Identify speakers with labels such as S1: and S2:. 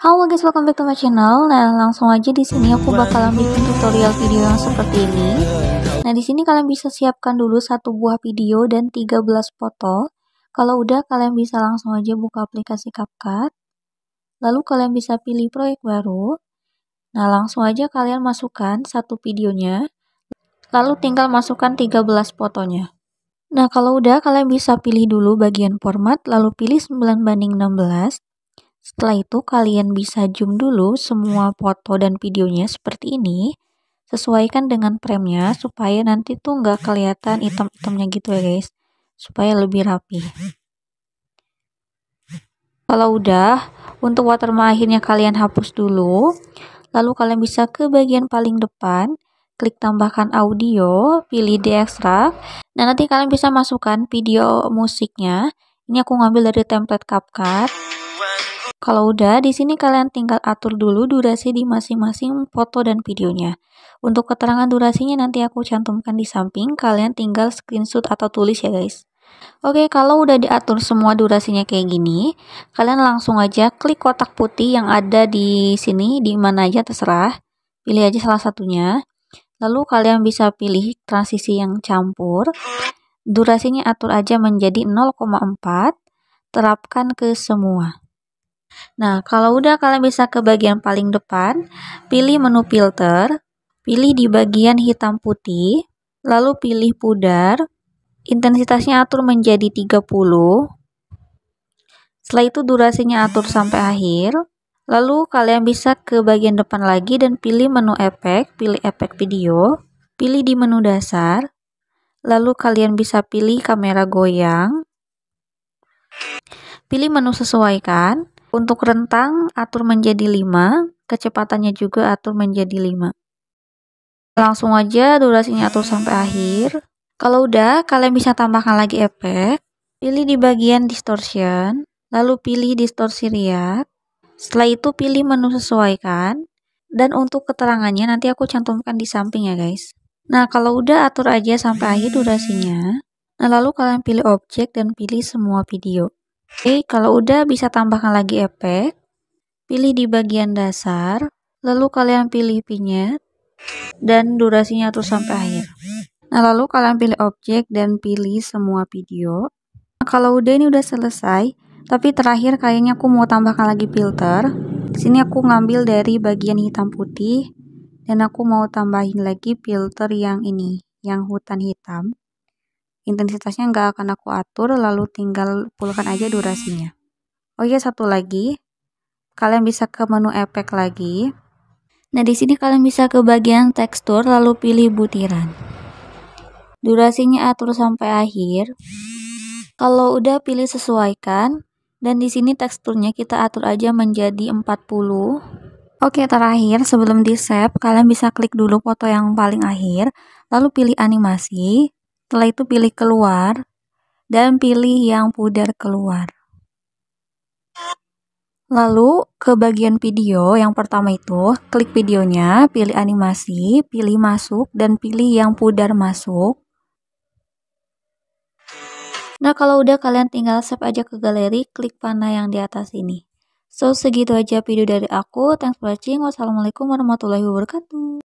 S1: Halo guys, welcome back to my channel. Nah, langsung aja di sini aku bakalan bikin tutorial video yang seperti ini. Nah, di sini kalian bisa siapkan dulu satu buah video dan 13 foto. Kalau udah, kalian bisa langsung aja buka aplikasi CapCut. Lalu kalian bisa pilih proyek baru. Nah, langsung aja kalian masukkan satu videonya. Lalu tinggal masukkan 13 fotonya. Nah, kalau udah, kalian bisa pilih dulu bagian format, lalu pilih 9 banding 16. Setelah itu kalian bisa zoom dulu semua foto dan videonya seperti ini. Sesuaikan dengan framenya supaya nanti tuh nggak kelihatan item-itemnya gitu ya guys. Supaya lebih rapi. Kalau udah, untuk watermark akhirnya kalian hapus dulu. Lalu kalian bisa ke bagian paling depan, klik tambahkan audio, pilih di extract. Nah, nanti kalian bisa masukkan video musiknya. Ini aku ngambil dari template CapCut. Kalau udah, di sini kalian tinggal atur dulu durasi di masing-masing foto dan videonya. Untuk keterangan durasinya nanti aku cantumkan di samping, kalian tinggal screenshot atau tulis ya guys. Oke, kalau udah diatur semua durasinya kayak gini, kalian langsung aja klik kotak putih yang ada di sini, di mana aja terserah. Pilih aja salah satunya. Lalu kalian bisa pilih transisi yang campur. Durasinya atur aja menjadi 0,4. Terapkan ke semua. Nah, kalau udah kalian bisa ke bagian paling depan, pilih menu filter, pilih di bagian hitam putih, lalu pilih pudar, intensitasnya atur menjadi 30. Setelah itu durasinya atur sampai akhir. Lalu kalian bisa ke bagian depan lagi dan pilih menu efek, pilih efek video, pilih di menu dasar. Lalu kalian bisa pilih kamera goyang. Pilih menu sesuaikan. Untuk rentang atur menjadi 5, kecepatannya juga atur menjadi 5. Langsung aja durasinya atur sampai akhir. Kalau udah, kalian bisa tambahkan lagi efek. Pilih di bagian distortion, lalu pilih distorsi riak. Setelah itu pilih menu sesuaikan. Dan untuk keterangannya nanti aku cantumkan di samping ya guys. Nah kalau udah atur aja sampai akhir durasinya. Nah lalu kalian pilih objek dan pilih semua video. Oke, kalau udah bisa tambahkan lagi efek. Pilih di bagian dasar, lalu kalian pilih vignette dan durasinya tuh sampai akhir. Nah, lalu kalian pilih objek dan pilih semua video. Nah, kalau udah ini udah selesai, tapi terakhir kayaknya aku mau tambahkan lagi filter. Di sini aku ngambil dari bagian hitam putih dan aku mau tambahin lagi filter yang ini, yang hutan hitam intensitasnya nggak akan aku atur lalu tinggal pulkan aja durasinya. Oh iya satu lagi. Kalian bisa ke menu efek lagi. Nah di sini kalian bisa ke bagian tekstur lalu pilih butiran. Durasinya atur sampai akhir. Kalau udah pilih sesuaikan. Dan di sini teksturnya kita atur aja menjadi 40 Oke terakhir sebelum di save kalian bisa klik dulu foto yang paling akhir lalu pilih animasi setelah itu pilih keluar dan pilih yang pudar keluar. Lalu ke bagian video yang pertama itu, klik videonya, pilih animasi, pilih masuk, dan pilih yang pudar masuk. Nah kalau udah kalian tinggal save aja ke galeri, klik panah yang di atas ini. So segitu aja video dari aku, thanks for watching, wassalamualaikum warahmatullahi wabarakatuh.